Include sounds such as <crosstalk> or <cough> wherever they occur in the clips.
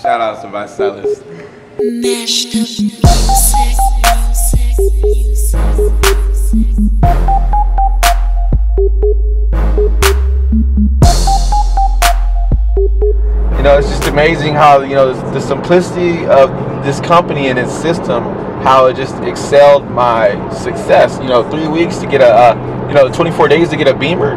Shout out to Visalus. Mashed up music, music, music. You know, it's just amazing how you know the simplicity of this company and its system, how it just excelled my success. You know, three weeks to get a, uh, you know, 24 days to get a Beamer.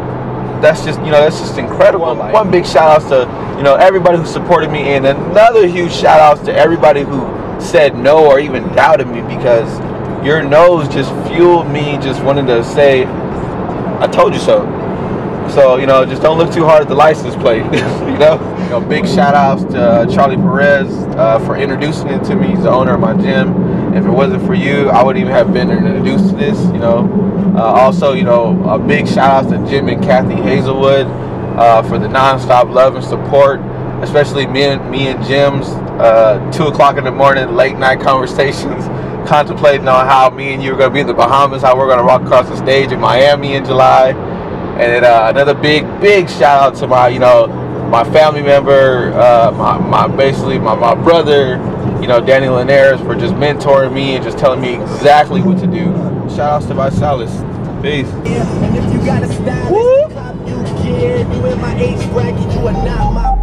That's just you know that's just incredible. One big shout out to you know everybody who supported me, and another huge shout out to everybody who said no or even doubted me because your no's just fueled me just wanting to say, I told you so. So you know, just don't look too hard at the license plate. <laughs> you know, you know, big shout outs to uh, Charlie Perez uh, for introducing it to me. He's the owner of my gym. If it wasn't for you, I wouldn't even have been introduced to this. You know, uh, also you know, a big shout out to Jim and Kathy Hazelwood uh, for the nonstop love and support. Especially me and me and Jim's uh, two o'clock in the morning late night conversations, <laughs> contemplating on how me and you are going to be in the Bahamas, how we're going to walk across the stage in Miami in July. And then uh, another big, big shout out to my, you know, my family member, uh, my, my basically my, my brother, you know, Danny Linares for just mentoring me and just telling me exactly what to do. Shout outs to Visalus. Peace. And you are not my